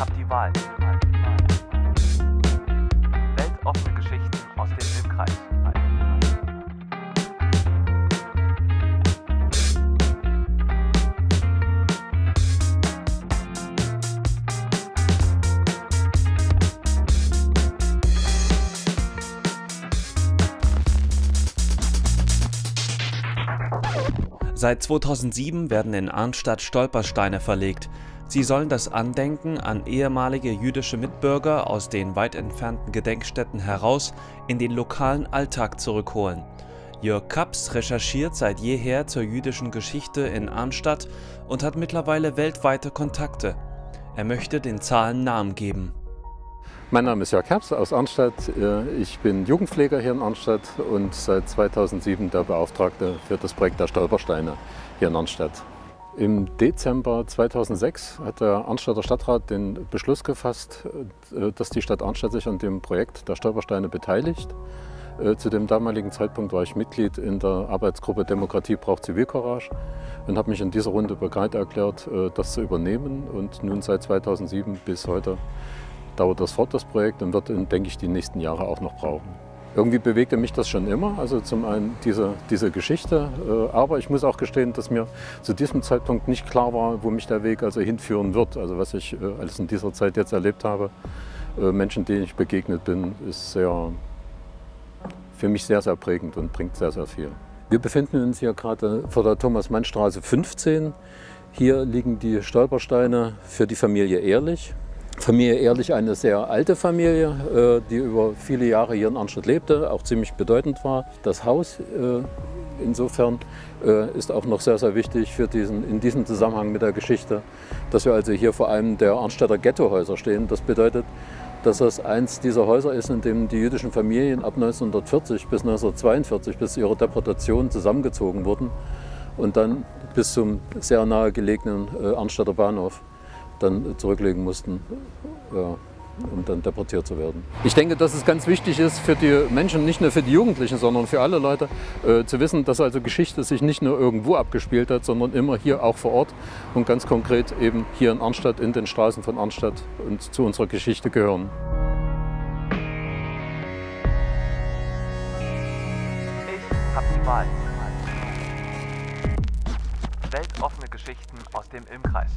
hab die Wahl. Weltoffene Geschichten aus dem Filmkreis. Seit 2007 werden in Arnstadt Stolpersteine verlegt. Sie sollen das Andenken an ehemalige jüdische Mitbürger aus den weit entfernten Gedenkstätten heraus in den lokalen Alltag zurückholen. Jörg Kaps recherchiert seit jeher zur jüdischen Geschichte in Arnstadt und hat mittlerweile weltweite Kontakte. Er möchte den Zahlen Namen geben. Mein Name ist Jörg Herbst aus Arnstadt. Äh, ich bin Jugendpfleger hier in Arnstadt und seit 2007 der Beauftragte für das Projekt der Stolpersteine hier in Arnstadt. Im Dezember 2006 hat der Arnstädter Stadtrat den Beschluss gefasst, äh, dass die Stadt Arnstadt sich an dem Projekt der Stolpersteine beteiligt. Äh, zu dem damaligen Zeitpunkt war ich Mitglied in der Arbeitsgruppe Demokratie braucht Zivilcourage und habe mich in dieser Runde bereit erklärt, das zu übernehmen. Und nun seit 2007 bis heute dauert das fort, das Projekt, und wird, denke ich, die nächsten Jahre auch noch brauchen. Irgendwie bewegte mich das schon immer, also zum einen diese, diese Geschichte, äh, aber ich muss auch gestehen, dass mir zu diesem Zeitpunkt nicht klar war, wo mich der Weg also hinführen wird. Also was ich äh, alles in dieser Zeit jetzt erlebt habe, äh, Menschen, denen ich begegnet bin, ist sehr, für mich sehr, sehr prägend und bringt sehr, sehr viel. Wir befinden uns hier gerade vor der Thomas-Mann-Straße 15. Hier liegen die Stolpersteine für die Familie Ehrlich. Familie Ehrlich eine sehr alte Familie, äh, die über viele Jahre hier in Arnstadt lebte, auch ziemlich bedeutend war. Das Haus äh, insofern äh, ist auch noch sehr, sehr wichtig für diesen, in diesem Zusammenhang mit der Geschichte, dass wir also hier vor allem der Arnstädter Ghettohäuser stehen. Das bedeutet, dass das eins dieser Häuser ist, in dem die jüdischen Familien ab 1940 bis 1942, bis ihre Deportation zusammengezogen wurden und dann bis zum sehr nahe gelegenen Arnstädter Bahnhof dann zurücklegen mussten, ja, um dann deportiert zu werden. Ich denke, dass es ganz wichtig ist für die Menschen, nicht nur für die Jugendlichen, sondern für alle Leute, äh, zu wissen, dass also Geschichte sich nicht nur irgendwo abgespielt hat, sondern immer hier auch vor Ort und ganz konkret eben hier in Arnstadt, in den Straßen von Arnstadt und zu unserer Geschichte gehören. Ich hab die Wahl. Weltoffene Geschichten aus dem Ilmkreis.